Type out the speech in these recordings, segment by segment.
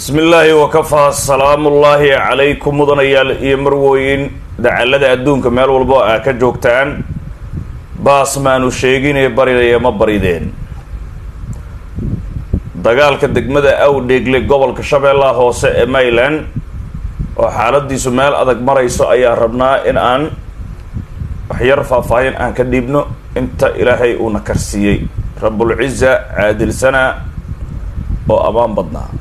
bismi illaahi wakafaa salaamullaahi calaykum mudanayaal iyo marwooyin. Dacallada adduunka meel walbo aa ka joogtaan. Baas maanu sheeginee barinaya ma barideen. Dagaalka degmada awdheegle gobolka shabeellaha hoose ee mayland oo xaaladiisu meel adag marayso ayaa rabnaa in aan waxyar faahfaahin aan ka dhiibno. Inta ilaahay uuna karsiiyey. Rabulciza caadilsana oo ammaan badnaa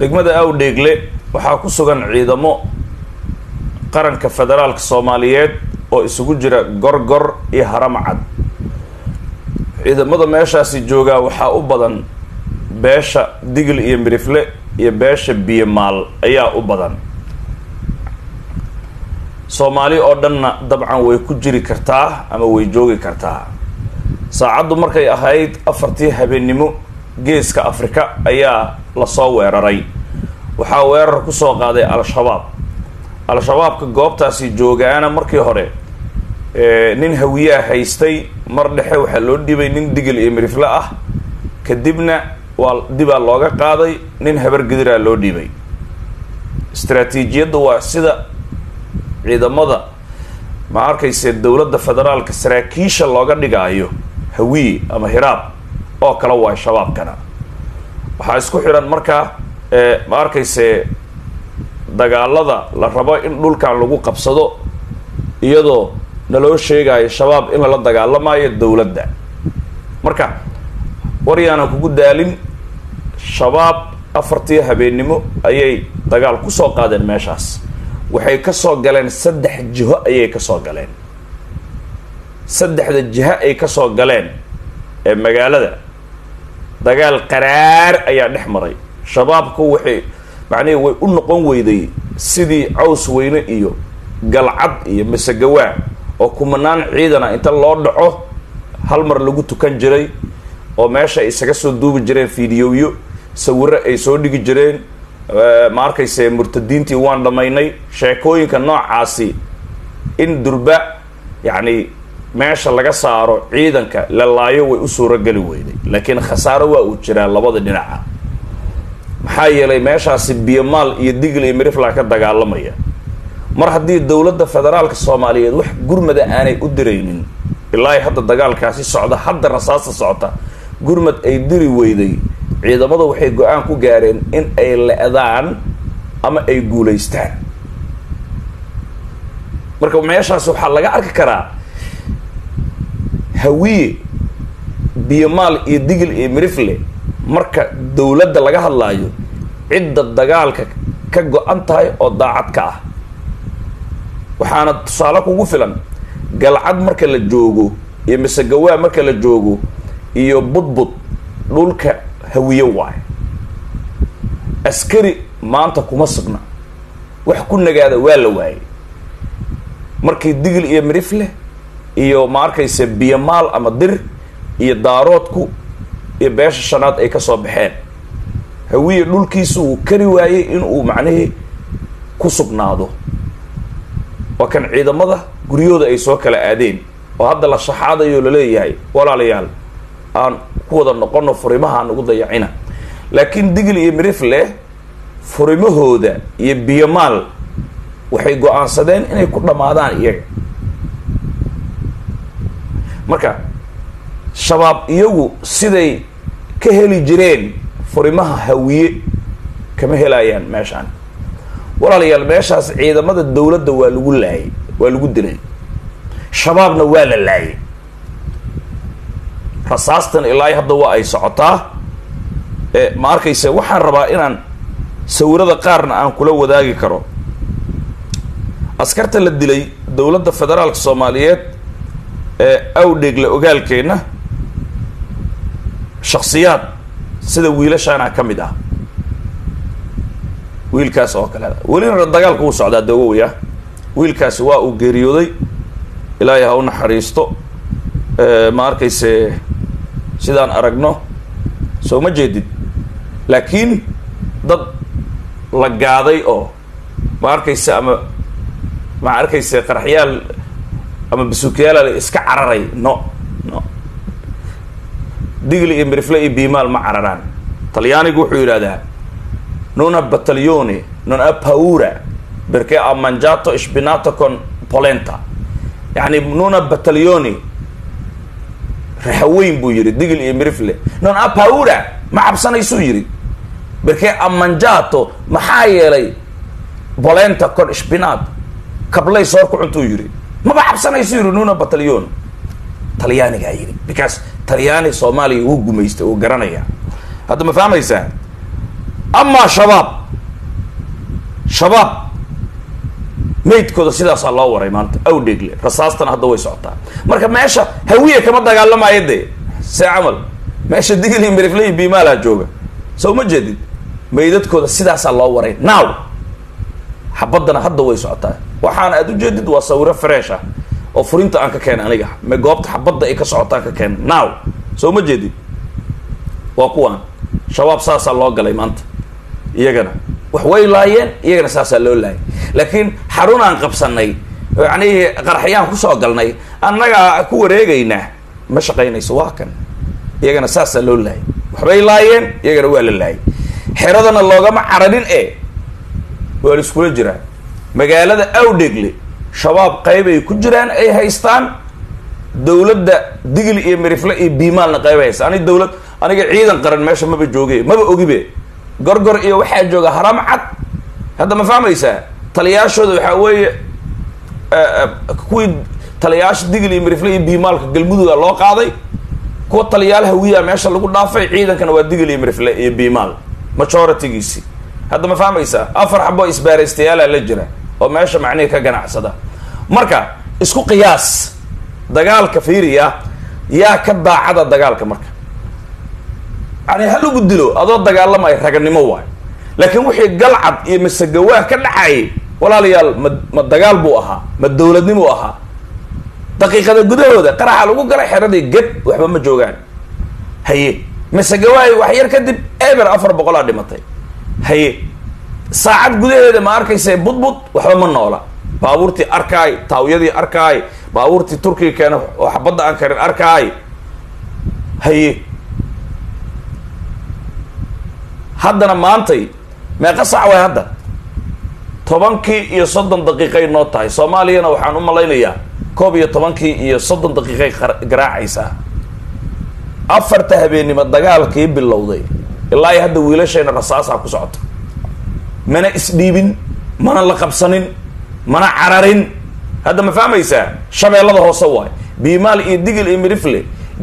degmada awdheegle waxaa ku sugan ciidamo qaranka federaalka soomaaliyeed oo isugu jira gorgor iyo haramcad. Ciidamada meeshaasi joogaa waxaa u badan beesha digil iyo mirifle iyo beesha biyomaal ayaa u badan. Soomaali oo dhanna dabcan way ku jiri kartaa ama way joogi kartaa. Saacaddu markay ahayd afartii habeennimo geeska afrika ayaa la soo weeraray. Waxaa weerar ku soo qaaday al-shabaab. Al-shabaabka goobtaasi joogaana markii hore nin hawiyaa haystay mar dhexe waxaa loo dhibay nin digil iyo mirifle ah. Kadibna waa dibaa looga qaaday nin habargediraa loo dhibay. Istraatiijiyadda waa sida ciidamada ma arkayse dowladda federaalka saraakiisha looga dhigaayo hawiye ama hiraab oo kale waa shabaabkana waxaa isku xidhan markaa ma arkayse dagaalada la rabo in dhulkan lagu qabsado iyadoo naloo sheegayo shabaab in lala dagaalamayo dowladda. Marka waryaanan kugu daalin shabaab afartii habeennimo ayay dagaal ku soo qaadeen meeshaas. Waxay ka soo galeen saddex jiho ayay ka soo galeen. Saddexda jiho ay ka soo galeen ee magaalada dagaal qaraar ayaa dhex maray. Shabaabku waxay macnihii way u noqon weyday sidii caws weyne iyo galcad iyo masegawaa oo kumanaan ciidana inta loo dhaco hal mar lagu tukan jiray oo meesha ay isaga soo duubi jireen fideoyo sawiro ay soo dhigi jireen ma arkayse murtadiintii waan dhammaynay. Sheekooyinka noocaasi in durba yacni meesha laga saaro ciidanka la laayo way u suurogeli weyday laakiin khasaaro waa uu jiraa labada dhinaca. Maxaa yeelay meeshaasi biyomaal iyo digil iyo mirifla ka dagaalamaya. Mar haddii dowladda federaalka soomaaliyeed wax gurmada aanay u diraynin ilaahi hadda dagaalkaasi socda hadda rasaasta socota gurmad ay diri weyday ciidamada waxay go'aan ku gaareen in ay le-daan ama ay guulaystaan. Marka meeshaas waxaa laga arki karaa hawiye biyomaal iyo digil iyo mirifle marka dowladda laga hadlaayo cidda dagaalka ka go-an tahay oo daacad ka ah. Waxaana tusaale kugu filan galcad marka la joogo iyo masegawaa marka la joogo iyo budbud dhulka hawiye waayo askari maanta kuma sugna wax ku nagaada waa la waayay markii digil iyo mirifle iyo ma arkayse biyomaal ama dir iyo daaroodku iyo beesha shanaad ay ka soo baxeen. Hawiye dhulkiisu uu kari waayey inuu macnihii ku sugnaado waa kan ciidamada guryahooda ay soo kala aadeen oo hadda la shaxaadayo la leeyahay walaalayaal aan ku wada noqono furimahaan ugu dayacina. Laakiin digil iyo mirifle furimahooda iyo biyomaal waxay go'aansadeen inay ku dhammaadaan iyaga marka shabaab iyagu siday ka heli jireen furimaha hawiye kama helayaan meeshaan. Walaalayaal meeshaas ciidamada dowladda waa lagu laayay waa lagu dilay. Shabaabna waa la laayay. Rasaastan ilaa hadda waa ay socotaa. Ma arkayse waxaan rabaa inaan sawirada qaarna aan kula wadaagi karo. Askarta la dilay dowladda federaalka soomaaliyeed ee awdheegle ogaalkeenna shaksiyaad sida wiilashaana ka mid ah. Wiilkaas oo kale. Welina dagaalka uu socdaa dawowya wiilkaasi waa uu geeriyooday. Ilaahay ha u naxariisto. Ma arkayse sidaan aragno? Soo ma jeedid? Laakiin dad la gaaday oo ma arkayse ama ma arkayse qaraxyaal ama basuukayaala iska cararay. No no. Digli iyo mirifle iyo biimaal ma cararaan. Talyaanigu wuxuu yidhahdaa nuna battaglione non a paura perché ha mangiato spinato con polenta. Yani nuna battaglione raxaweyn buu yidhi digli iyo non a paura ma cabsanaysuu yidhi. Perché ha mangiato maxaa yeelay polenta con spinat kablay soor ku cuntuu yidhi maba cabsanaysu yidhi nuna battaglione talyaanigaa yidhi because talyaani soomaaliya wuu gumaystay uu garanaya. Hadda ma fahmaysaa amaa shabaab shabaab maydkooda sidaasaa loo waray maanta awdheegle rasaastana hadda way socotaa. Marka meesha hawiya kama dagaalamayo dee see camal meesha digli mirifley biimaalaa jooga. Soo ma jeedid? Maydadkooda sidaasaa loo waray. Now xabaddana hadda way socotaa waxaana aad ujeedid waa sawiro fresh ah oo furinta aan ka keenay aniga. Ma goobta xabadda ay ka socotaan ka keenay now soo ma jeedid waa kuwaan shabaab saasaa loo galay maanta. Iyagana. Wax way laayeen iyagana saasaa loo laayay laakiin xarun aan qabsanay yani qaraxyaan ku soo galnay annagaa ku wareegaynaa ma shaqaynayso waa kan. Iyagana saasaa loo laayay waxbay laayeen iyagana waa la laayay xeradana loogama cararin e waa la iskula jiraa magaalada awdhegle shabaab qayb ay ku jiraan ay haystaan? Dawladda digli iyo mirifle iyo biimaalna qayb ay haystaan. Ani dawlad aniga ciidan qaran meesha maba jooge maba ogibe. Gorgor iyo waxaa jooga haram cad. Hadda ma fahmaysaa? Taliyaashooda waxaa weeye kuwii taliyaasha digli iyo mirifle iyo biimaalka galmuduga loo qaaday. Kuwa taliyaal hawiyaa meesha lagu dhaafay ciidankana waa digli iyo mirifle iyo biimaal majoritigiisi hadda ma fahmaysaa? Afar xabo isbaaraystayaala la jira oo meesha macnihi ka ganacsada. Marka isku qiyaas. Dagaalka fiiriya yaa ka daacada dagaalka marka. Yani ha lagu dilo adoo dagaalamaya raganimo waay. Laakiin wixii galcad iyo masagawaa ka dhacayay walaalayaal ma ma dagaal buu ahaa ma dawladnimuu ahaa. Daqiiqada gudahooda qaraxa lagu galay xeradii ged waxba ma joogaan. Haye masagawaayo wax yar kadib eber afar boqolaa dhimatay. Haye saacad gudaheeda ma arkaysa budbud waxba ma noola. Baabuurtii arkaay taawyadii arkaay baabuurtii turkiga keena oo xabadda aan karin arkaay haye. Haddana maantay meeqa sac way hadda. Tobankii iyo soddon daqiiqay noo tahay. Soomaaliyana waxaan u malaynayaa koob iyo tobankii iyo soddon daqiiqay garaacaysaa afarta habeennimo dagaalkii bilowday. Ilaa iyo hadda wiilashayna rasaasaa ku socota mana isdhiibin mana la qabsanin mana cararin. Hadda ma fahmaysaa? Shabeellada hoose waay. Biimaal iyo digil iyo midifle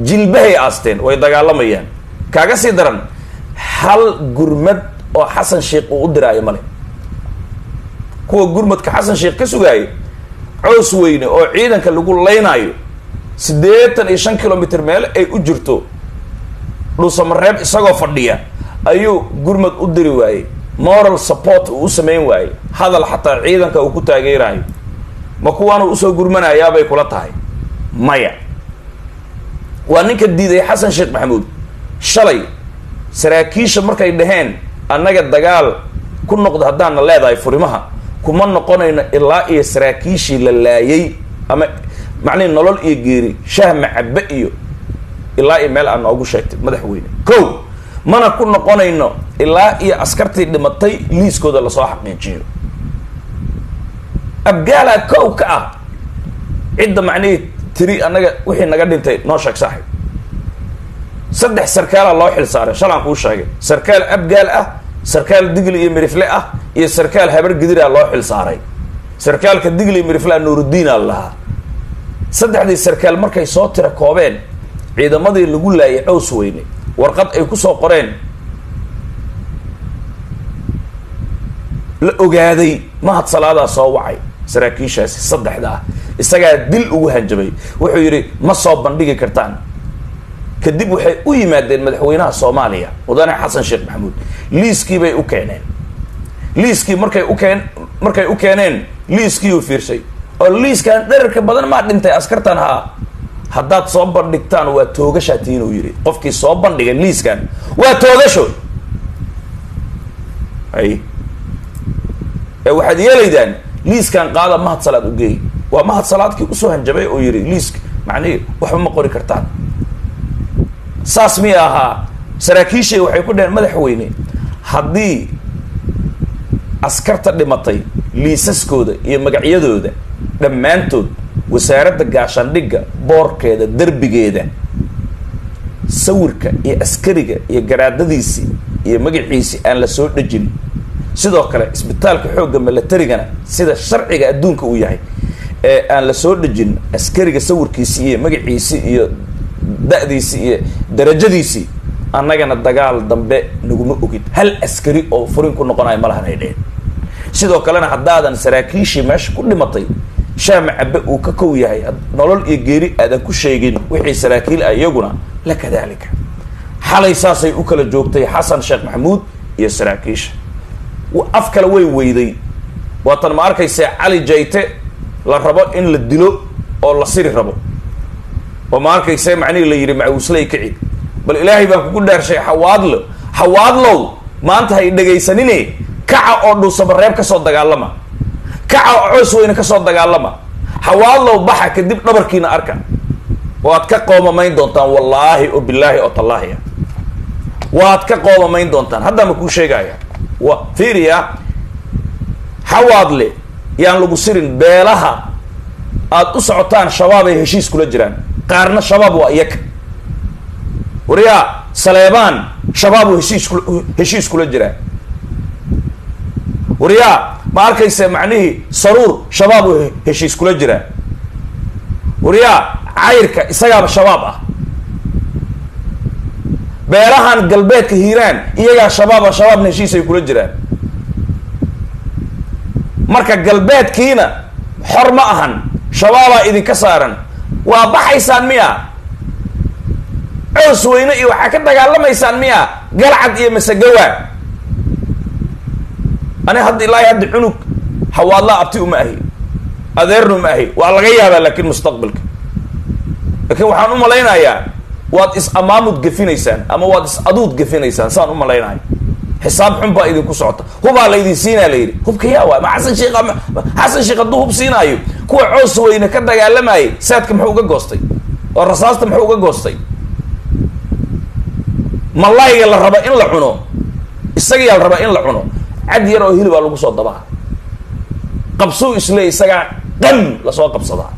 jilbahay aasteen way dagaalamayaan. Kaaga sii daran hal gurmad oo xasan sheikh uu u diraayo male kuwa gurmadka xasan sheikh ka sugaayo coos weyne oo ciidanka lagu laynaayo siddeetan iyo shan kilomitr meel ay u jirto dhuusamareeb isagoo fadhiya ayuu gurmad u diri waayey moral support uu u samayn waayey hadal xataa ciidanka uu ku taageerayo ma kuwaanu u soo gurmanayaabay kula tahay. Maya. Waa ninka diiday xasan sheekh maxamuud. Shalay saraakiisha markay dhaheen annaga dagaal ku noqda haddaana leedahay furimaha kuma noqonayno ilaa iyo saraakiishii la laayay ama macnihi nolol iyo geeri shah macabe iyo ilaa iyo meel aad noogu sheegtay madaxweyne. Ko mana ku noqonayno ilaa iyo askartii dhimatay liiskooda la soo xaqiijiyo. Abgaalaa kow ka ah cidda macnihii tiri annaga wixii naga dhintay noo sheeg saaxib. Saddex sarkaala loo xil saaray shalaan kuu sheegay. Sarkaal abgaal ah sarkaal digli iyo mirifle ah iyo sarkaal habar gidiraa loo xil saaray. Sarkaalka digli iyo miriflea nuuruddiinaa lahaa saddexdii sarkaal markay soo tira koobeen ciidamadii lagu laayay cows weyne warqad ay ku soo qoreen la ogaaday mahad salaadaa soo wacay. Saraakiishaasi saddexda ah. Isagaa dil ugu hanjabay. Wuxuu yidhi ma soo bandhigi kartaan. Kadib waxay u yimaadeen madaxweynaha soomaaliya mudane xasan sheekh maxamuud. Liiskii bay u keeneen. Liiskii markay u keen markay u keeneen liiskii uu fiirsay oo liiskan dherarka badan maa dhintay askartan haa haddaad soo bandhigtaan waa toogashaa tiin uu yidhi. Qofkii soo bandhigay liiskan waa toogasho. Ay. Waxaad yeelaydaan liiskan qaada mahad salaad u geey. Waa mahad salaadkii u soo hanjabay oo yidhi liisk macnihi waxba ma qori kartaan. Saas miya ahaa saraakiishay waxay ku dhaheen madaxweyne haddii askarta dhimatay liisaskooda iyo magacyadooda dhammaantood wasaaradda gaashaandhigga boorkeeda derbigeeda sawirka iyo askariga iyo garaadadiisii iyo magaciisii aan la soo dhejin. Sidoo kale isbitaalka xoogga milatarigana sida sharciga adduunka uu yahay ee aan la soo dhejin askariga sawirkiisii iyo magaciisii iyo da-diisii iyo darajadiisii annagana dagaal dambe naguma ogid hal askari oo furin ku noqonayo ma lahan ay dheheen sidoo kalena haddaadan saraakiishii meesha ku dhimatay shaama cabe uu ka kow yahay. Nolol iyo geeri aadan ku sheegin wixii saraakiil ah iyaguna la kadalika xalay saasay u kala joogtay xasan sheekh maxamuud iyo saraakiisha. Af kale way weyday. Waatan ma arkaysa cali jayte la rabo in la dilo oo la siri rabo. Oo ma arkaysa macnihii la yidhi macawisley kaci bal ilaahay baan kugu dhaarshay xawaadlo xawaadlow maanta hay dhegaysanine kaca oo dhuusamareeb ka soo dagaalama kaca oo coos weyne ka soo dagaalama. Xawaadlow baxa kadib dhabarkiina arka. Waad ka qoomamayn doontaan wallaahi oo bilaahi oo tallaahi. Ah waad ka qoomamayn doontaan. Haddaa ma kuu sheegaya. Wa fiiriya xawaadle yaan lagu sirin beelaha aad u socotaan shabaab ay heshiis kula jiraan. Qaarna shabaab waa iyaga. Waryaa saleebaan shabaab heshiis heshiis kula jiraa waryaa ma arkaysa macnihii saruur shabaab uu heshiis kula jiraa waryaa cayrka isagaaba shabaab ah. Beelahan galbeedka hiiraan iyagaa shabaaba shabaabna heshiis ay kula jiraan. Marka galbeedkiina xor ma ahan shabaabaa idinka saaran. Waa baxaysaan miya? Coos weyne iyo waxaa ka dagaalamaysaan miya? Galcad iyo masegawa hadda ilaahi hadda cunug hawaadlaa abti uma ahi adeerna uma ahi waa laga yaabaa laakiin mustaqbalka laakiin waxaan u malaynayaa waad is amaamud gefinaysaan ama waad is aduud gefinaysaan saan u malaynayo xisaab xun baa idinku socota hubaa laydin siinaa la yidhi hubka yaa waay ma xasan sheekh xasan sheekh hadduu hub siinaayo kuwa coos weyne ka dagaalamayay saadka muxuu uga goostay oo rasaasta muxuu uga goostay malayga la raba in la cuno isagiyaa la raba in la cuno cad yar oo hilibaa lagu soo dabaa. Qabsuu isle isagaa qan la soo qabsadaa